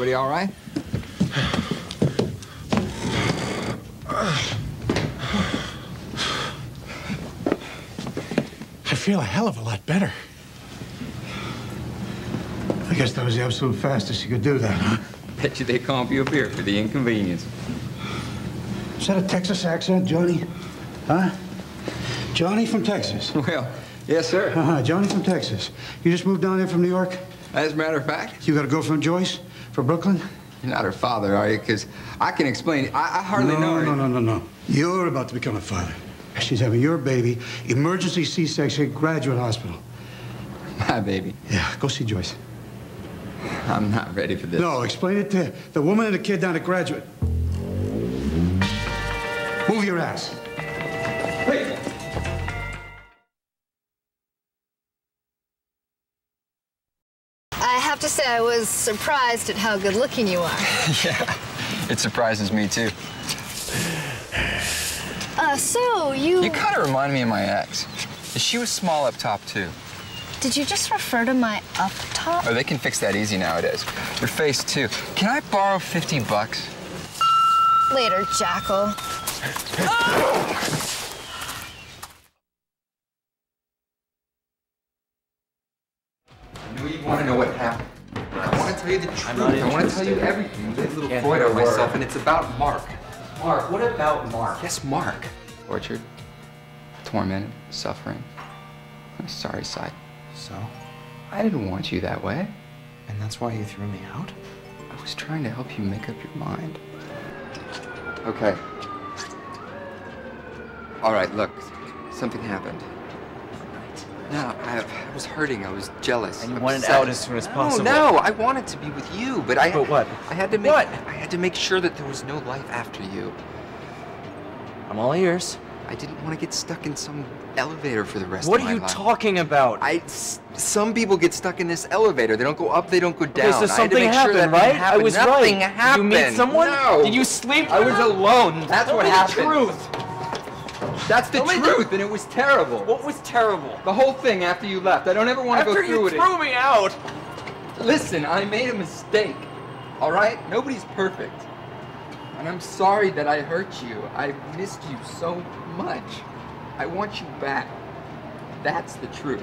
Everybody all right? I feel a hell of a lot better. I guess that was the absolute fastest you could do that, huh? Bet you they comp you a beer for the inconvenience. Is that a Texas accent, Johnny? Huh? Johnny from Texas. Well, yes, sir. Uh-huh, Johnny from Texas. You just moved down here from New York? As a matter of fact, You got a girlfriend, Joyce? For Brooklyn? you're not her father, are you? Because I can explain. I, I hardly no, know her. No, no, no, no. You're about to become a father. She's having your baby, emergency C-section, graduate hospital. My baby. Yeah, go see Joyce. I'm not ready for this. No, explain it to the woman and the kid down at graduate. Move your ass. Say, I was surprised at how good looking you are. yeah, it surprises me too. Uh, so you. You kind of remind me of my ex. She was small up top too. Did you just refer to my up top? Oh, they can fix that easy nowadays. Your face too. Can I borrow 50 bucks? Later, Jackal. I know you want to know what happened. I want to tell you the truth. I want to tell you everything. A little Freud on myself, and it's about Mark. Mark, what about Mark? Yes, Mark. Orchard, tormented, suffering. I'm sorry, side. So? I didn't want you that way. And that's why you threw me out? I was trying to help you make up your mind. Okay. All right, look. Something happened. No, I, I was hurting. I was jealous. And you wanted out as soon as possible. No, no, I wanted to be with you, but I. But what? I had to make. What? I had to make sure that there was no life after you. I'm all ears. I didn't want to get stuck in some elevator for the rest What of my life. What are you talking about? I. Some people get stuck in this elevator. They don't go up. They don't go down. Okay, so I had to something make happened, sure that right? I was Nothing right. happened. You meet someone? No. Did you sleep I was alone. That's Tell what happened. the truth. That's the the- truth, and it was terrible. What was terrible? The whole thing after you left. I don't ever want to go through it. After you threw me out. Listen, I made a mistake. All right? Nobody's perfect. And I'm sorry that I hurt you. I missed you so much. I want you back. That's the truth.